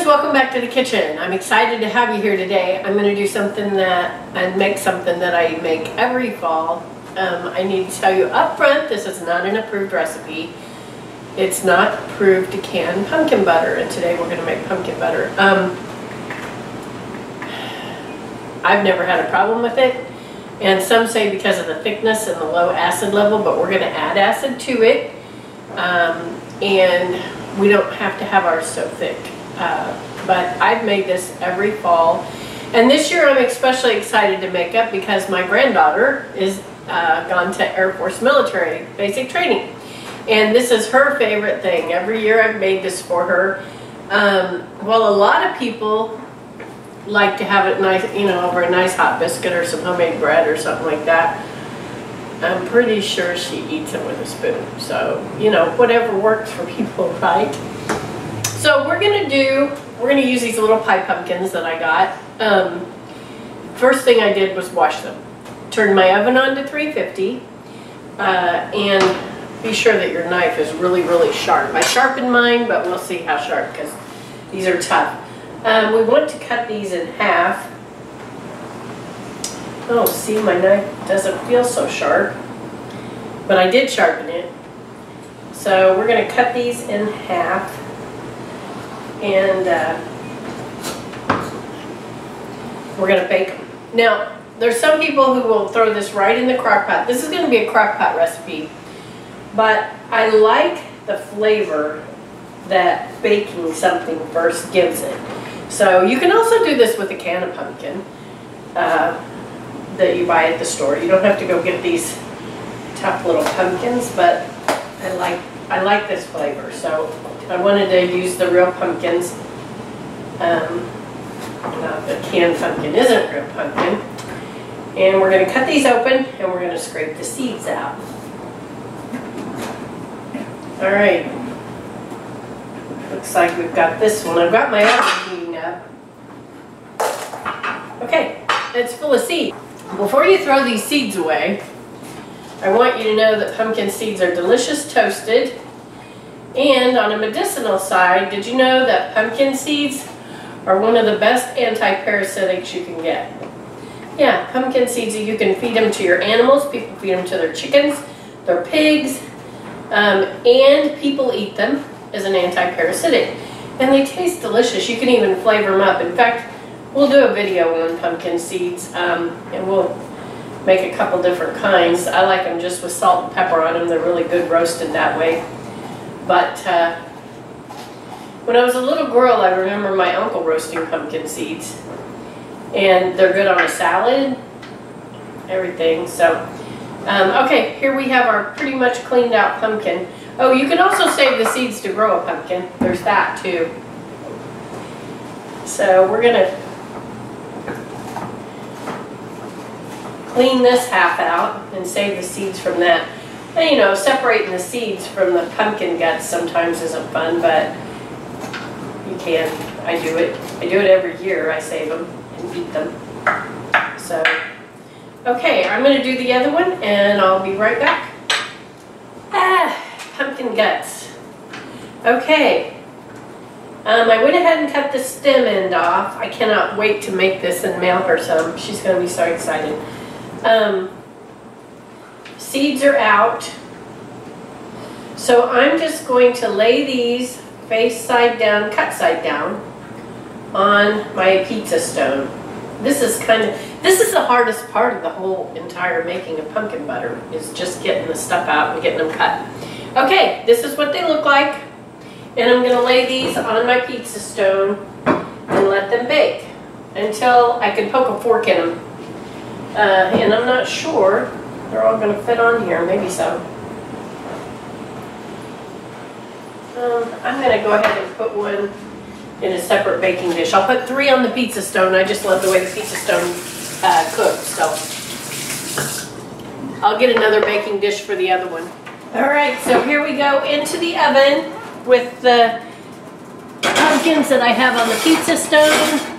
friends, welcome back to the kitchen. I'm excited to have you here today. I'm going to do something that, and make something that I make every fall. Um, I need to tell you up front, this is not an approved recipe. It's not approved to can pumpkin butter, and today we're going to make pumpkin butter. Um, I've never had a problem with it, and some say because of the thickness and the low acid level, but we're going to add acid to it. Um, and we don't have to have ours so thick. But I've made this every fall. And this year I'm especially excited to make up because my granddaughter is uh, gone to Air Force military basic training. And this is her favorite thing. Every year I've made this for her. Um, well, a lot of people like to have it nice, you know, over a nice hot biscuit or some homemade bread or something like that. I'm pretty sure she eats it with a spoon. So, you know, whatever works for people, right? So we're gonna do, we're gonna use these little pie pumpkins that I got. Um, first thing I did was wash them. Turn my oven on to 350 uh, and be sure that your knife is really, really sharp. I sharpened mine, but we'll see how sharp because these are tough. Um, we want to cut these in half Oh, see, my knife doesn't feel so sharp, but I did sharpen it. So we're going to cut these in half, and uh, we're going to bake them. Now, there's some people who will throw this right in the crock pot. This is going to be a crock pot recipe, but I like the flavor that baking something first gives it. So you can also do this with a can of pumpkin. Uh, that you buy at the store. You don't have to go get these tough little pumpkins, but I like I like this flavor. So I wanted to use the real pumpkins. Um, the canned pumpkin isn't real pumpkin. And we're going to cut these open and we're going to scrape the seeds out. All right. Looks like we've got this one. I've got my oven heating up. Okay, it's full of seeds. Before you throw these seeds away, I want you to know that pumpkin seeds are delicious toasted. And on a medicinal side, did you know that pumpkin seeds are one of the best anti-parasitics you can get? Yeah, pumpkin seeds, you can feed them to your animals. People feed them to their chickens, their pigs, um, and people eat them as an anti-parasitic. And they taste delicious. You can even flavor them up. In fact, We'll do a video on pumpkin seeds, um, and we'll make a couple different kinds. I like them just with salt and pepper on them. They're really good roasted that way. But uh, when I was a little girl, I remember my uncle roasting pumpkin seeds. And they're good on a salad, everything. So, um, okay, here we have our pretty much cleaned out pumpkin. Oh, you can also save the seeds to grow a pumpkin. There's that too. So we're going to clean this half out and save the seeds from that. You know, separating the seeds from the pumpkin guts sometimes isn't fun, but you can. I do it. I do it every year. I save them and eat them. So, okay, I'm going to do the other one, and I'll be right back. Ah, pumpkin guts. Okay. Um, I went ahead and cut the stem end off. I cannot wait to make this and mail her some. She's going to be so excited. Um, seeds are out. So I'm just going to lay these face side down, cut side down on my pizza stone. This is kind of, this is the hardest part of the whole entire making of pumpkin butter, is just getting the stuff out and getting them cut. Okay, this is what they look like. And I'm going to lay these on my pizza stone and let them bake until I can poke a fork in them uh, and I'm not sure they're all going to fit on here. Maybe so. Um, I'm going to go ahead and put one in a separate baking dish. I'll put three on the pizza stone. I just love the way the pizza stone uh, cooks. So I'll get another baking dish for the other one. All right, so here we go into the oven with the pumpkins that I have on the pizza stone.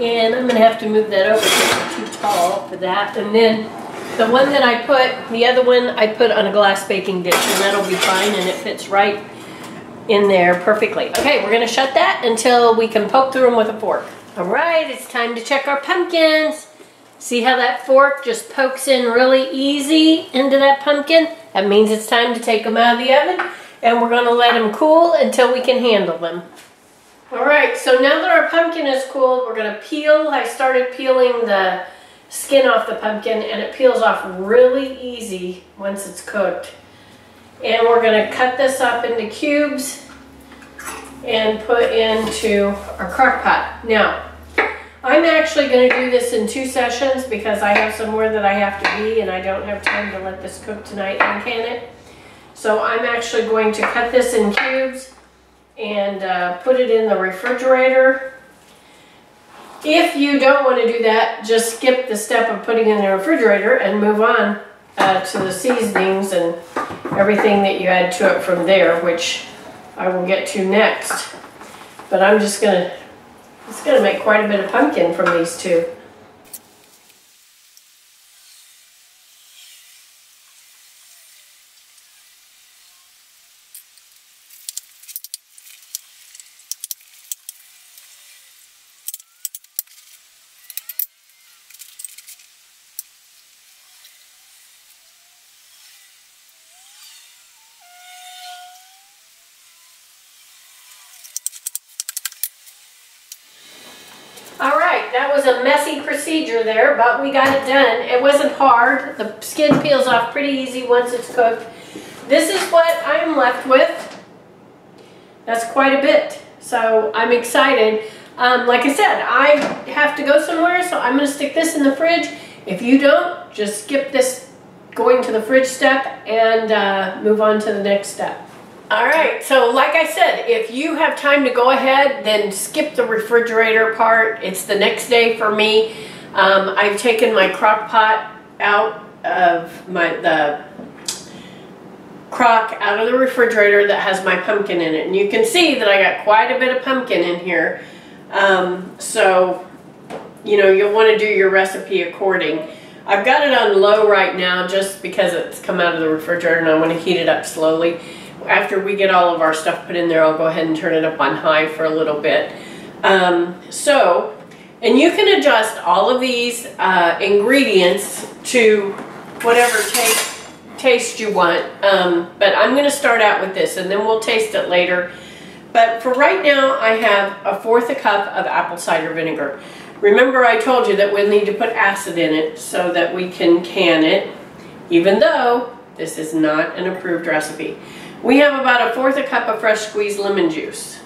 And I'm going to have to move that over because it's too tall for that. And then the one that I put, the other one I put on a glass baking dish and that'll be fine and it fits right in there perfectly. Okay, we're gonna shut that until we can poke through them with a fork. All right, it's time to check our pumpkins. See how that fork just pokes in really easy into that pumpkin? That means it's time to take them out of the oven and we're gonna let them cool until we can handle them. All right, so now that our pumpkin is cooled, we're gonna peel. I started peeling the skin off the pumpkin and it peels off really easy once it's cooked. And we're gonna cut this up into cubes and put into our crock pot. Now, I'm actually gonna do this in two sessions because I have somewhere that I have to be and I don't have time to let this cook tonight and can it. So I'm actually going to cut this in cubes and uh, put it in the refrigerator. If you don't want to do that, just skip the step of putting in the refrigerator and move on uh, to the seasonings and everything that you add to it from there, which I will get to next. But I'm just gonna, it's gonna make quite a bit of pumpkin from these two. All right, that was a messy procedure there, but we got it done. It wasn't hard. The skin peels off pretty easy once it's cooked. This is what I'm left with. That's quite a bit, so I'm excited. Um, like I said, I have to go somewhere, so I'm gonna stick this in the fridge. If you don't, just skip this going to the fridge step and uh, move on to the next step. All right, so like I said, if you have time to go ahead, then skip the refrigerator part. It's the next day for me. Um, I've taken my crock pot out of my the crock out of the refrigerator that has my pumpkin in it. And you can see that I got quite a bit of pumpkin in here. Um, so, you know, you'll want to do your recipe according. I've got it on low right now just because it's come out of the refrigerator and I want to heat it up slowly after we get all of our stuff put in there, I'll go ahead and turn it up on high for a little bit. Um, so, and you can adjust all of these uh, ingredients to whatever taste, taste you want. Um, but I'm going to start out with this and then we'll taste it later. But for right now, I have a fourth a cup of apple cider vinegar. Remember I told you that we'll need to put acid in it so that we can can it, even though this is not an approved recipe. We have about a fourth a cup of fresh squeezed lemon juice.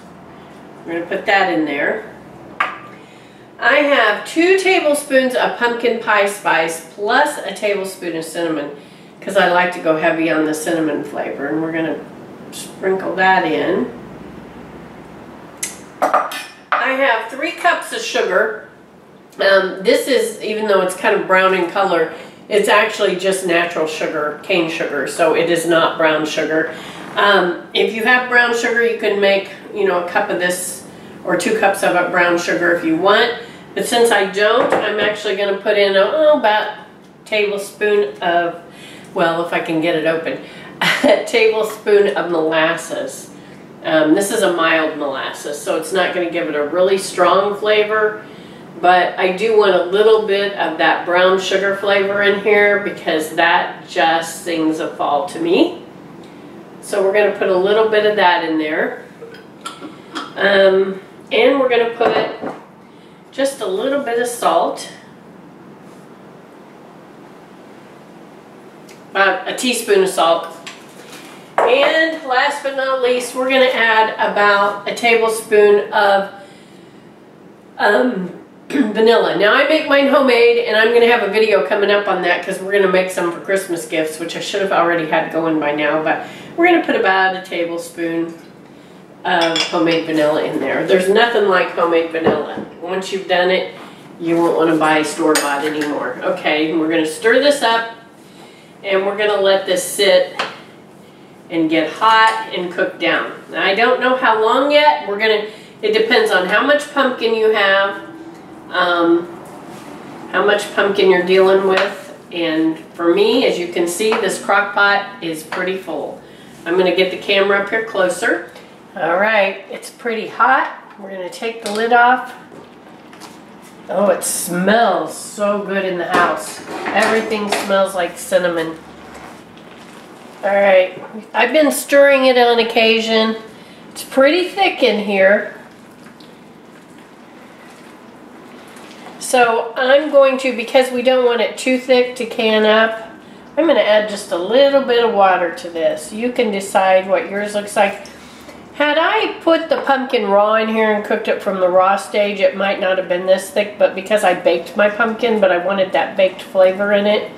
We're going to put that in there. I have two tablespoons of pumpkin pie spice plus a tablespoon of cinnamon because I like to go heavy on the cinnamon flavor and we're going to sprinkle that in. I have three cups of sugar. Um, this is, even though it's kind of brown in color, it's actually just natural sugar, cane sugar, so it is not brown sugar. Um, if you have brown sugar, you can make, you know, a cup of this or two cups of brown sugar if you want. But since I don't, I'm actually going to put in, oh, about tablespoon of, well, if I can get it open, a tablespoon of molasses. Um, this is a mild molasses, so it's not going to give it a really strong flavor. But I do want a little bit of that brown sugar flavor in here because that just sings a fall to me. So we're going to put a little bit of that in there. Um, and we're going to put just a little bit of salt. About a teaspoon of salt. And last but not least, we're going to add about a tablespoon of um, vanilla. Now I make mine homemade and I'm going to have a video coming up on that because we're going to make some for Christmas gifts, which I should have already had going by now. But we're going to put about a tablespoon of homemade vanilla in there. There's nothing like homemade vanilla. Once you've done it, you won't want to buy store-bought anymore. Okay, we're going to stir this up and we're going to let this sit and get hot and cook down. Now, I don't know how long yet. We're going to, it depends on how much pumpkin you have, um, how much pumpkin you're dealing with. And for me, as you can see, this crock pot is pretty full. I'm going to get the camera up here closer. All right, it's pretty hot. We're gonna take the lid off. Oh, it smells so good in the house. Everything smells like cinnamon. All right, I've been stirring it on occasion. It's pretty thick in here. So I'm going to, because we don't want it too thick to can up, I'm going to add just a little bit of water to this. You can decide what yours looks like. Had I put the pumpkin raw in here and cooked it from the raw stage, it might not have been this thick, but because I baked my pumpkin, but I wanted that baked flavor in it,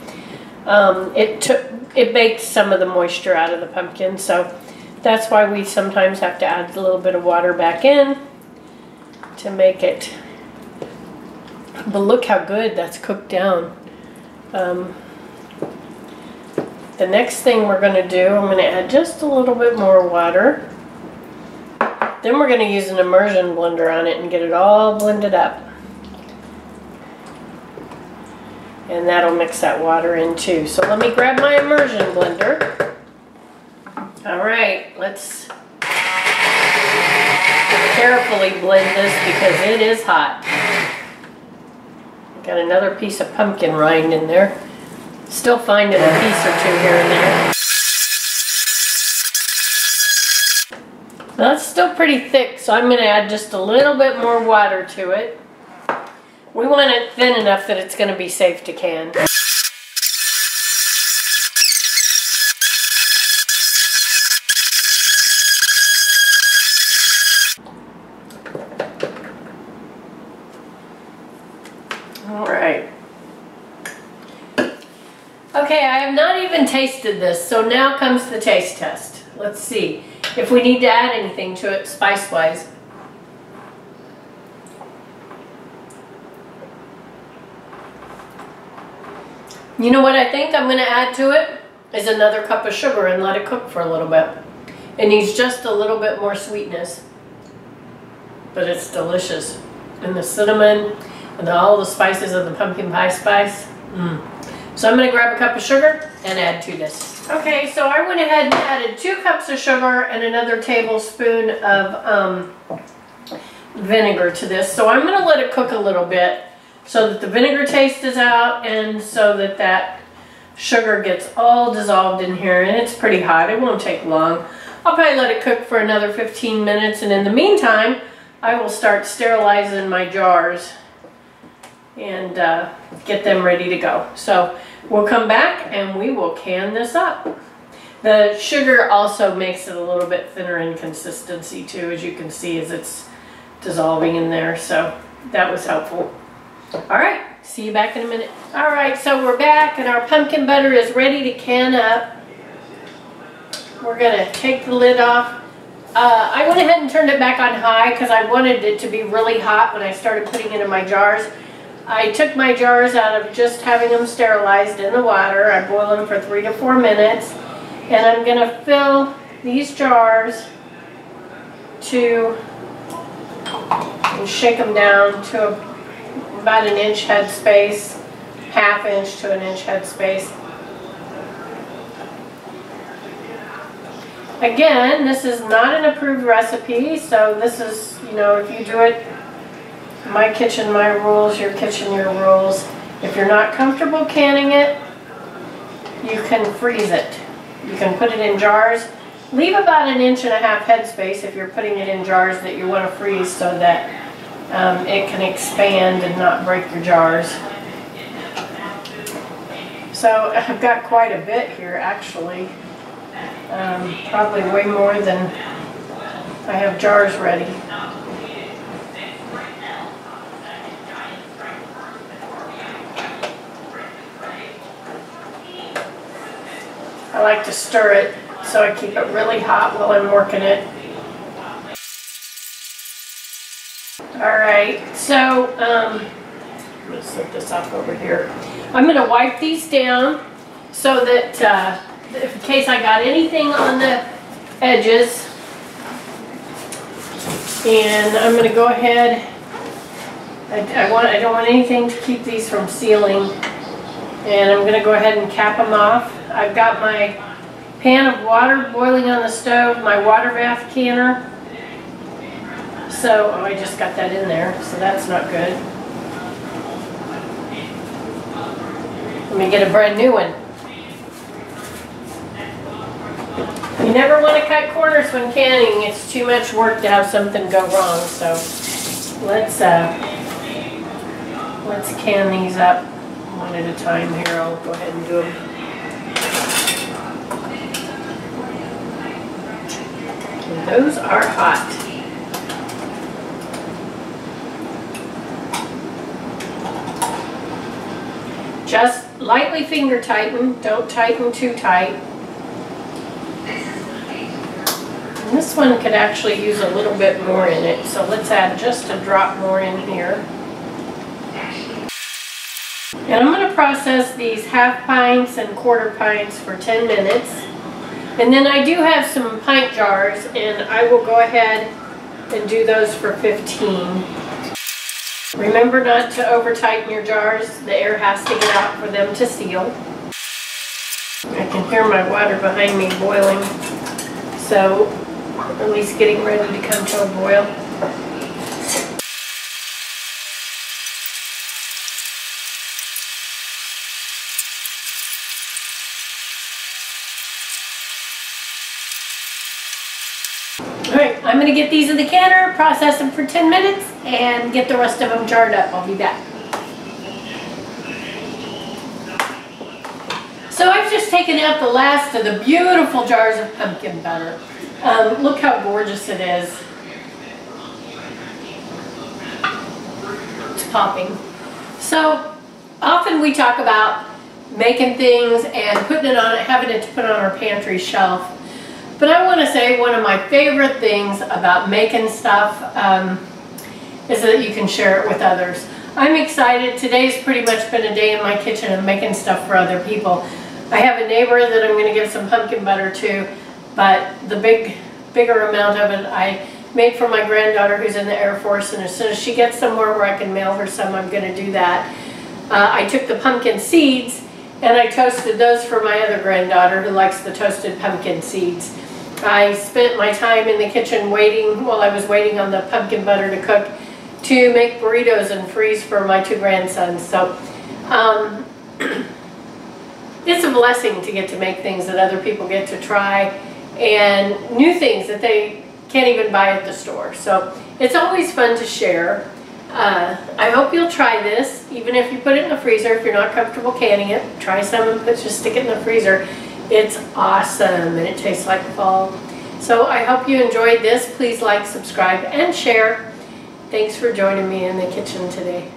um, it took it baked some of the moisture out of the pumpkin, so that's why we sometimes have to add a little bit of water back in to make it. But look how good that's cooked down. Um, the next thing we're going to do, I'm going to add just a little bit more water. Then we're going to use an immersion blender on it and get it all blended up. And that'll mix that water in too. So let me grab my immersion blender. All right, let's carefully blend this because it is hot. Got another piece of pumpkin rind in there. Still finding a piece or two here and there. That's still pretty thick, so I'm going to add just a little bit more water to it. We want it thin enough that it's going to be safe to can. Okay, I have not even tasted this, so now comes the taste test. Let's see if we need to add anything to it spice-wise. You know what I think I'm going to add to it? Is another cup of sugar and let it cook for a little bit. It needs just a little bit more sweetness. But it's delicious. And the cinnamon and all the spices of the pumpkin pie spice. Mm. So I'm going to grab a cup of sugar and add to this. Okay, so I went ahead and added two cups of sugar and another tablespoon of um, vinegar to this. So I'm going to let it cook a little bit so that the vinegar taste is out and so that that sugar gets all dissolved in here. And it's pretty hot. It won't take long. I'll probably let it cook for another 15 minutes. And in the meantime, I will start sterilizing my jars and uh, get them ready to go. So we'll come back and we will can this up. The sugar also makes it a little bit thinner in consistency too, as you can see as it's dissolving in there. So that was helpful. All right, see you back in a minute. All right, so we're back and our pumpkin butter is ready to can up. We're gonna take the lid off. Uh, I went ahead and turned it back on high because I wanted it to be really hot when I started putting it in my jars. I took my jars out of just having them sterilized in the water. I boil them for three to four minutes. And I'm going to fill these jars to, and shake them down to about an inch head space, half inch to an inch head space. Again, this is not an approved recipe, so this is, you know, if you do it my kitchen, my rules, your kitchen, your rules. If you're not comfortable canning it, you can freeze it. You can put it in jars. Leave about an inch and a half headspace if you're putting it in jars that you want to freeze so that um, it can expand and not break your jars. So I've got quite a bit here actually. Um, probably way more than I have jars ready. I like to stir it so I keep it really hot while I'm working it. Alright, so um, I'm going to set this up over here. I'm going to wipe these down so that uh, in case I got anything on the edges. And I'm going to go ahead I, I, want, I don't want anything to keep these from sealing. And I'm going to go ahead and cap them off. I've got my pan of water boiling on the stove, my water bath canner. So, oh, I just got that in there, so that's not good. Let me get a brand new one. You never want to cut corners when canning. It's too much work to have something go wrong, so let's, uh, let's can these up one at a time here. I'll go ahead and do them. Those are hot. Just lightly finger tighten, don't tighten too tight. And this one could actually use a little bit more in it, so let's add just a drop more in here. And I'm going to process these half pints and quarter pints for 10 minutes. And then I do have some pint jars, and I will go ahead and do those for 15. Remember not to over tighten your jars. The air has to get out for them to seal. I can hear my water behind me boiling. So at least getting ready to come to a boil. Alright, I'm going to get these in the canner, process them for 10 minutes, and get the rest of them jarred up. I'll be back. So I've just taken out the last of the beautiful jars of pumpkin butter. Um, look how gorgeous it is. It's popping. So often we talk about making things and putting it on, having it to put on our pantry shelf. But I want to say one of my favorite things about making stuff um, is that you can share it with others. I'm excited. Today's pretty much been a day in my kitchen of making stuff for other people. I have a neighbor that I'm going to give some pumpkin butter to, but the big, bigger amount of it I made for my granddaughter who's in the Air Force, and as soon as she gets somewhere where I can mail her some, I'm going to do that. Uh, I took the pumpkin seeds and I toasted those for my other granddaughter who likes the toasted pumpkin seeds. I spent my time in the kitchen waiting, while I was waiting on the pumpkin butter to cook, to make burritos and freeze for my two grandsons. So um, it's a blessing to get to make things that other people get to try and new things that they can't even buy at the store. So it's always fun to share. Uh, I hope you'll try this, even if you put it in the freezer. If you're not comfortable canning it, try some and put, just stick it in the freezer. It's awesome and it tastes like fall. So I hope you enjoyed this. Please like, subscribe, and share. Thanks for joining me in the kitchen today.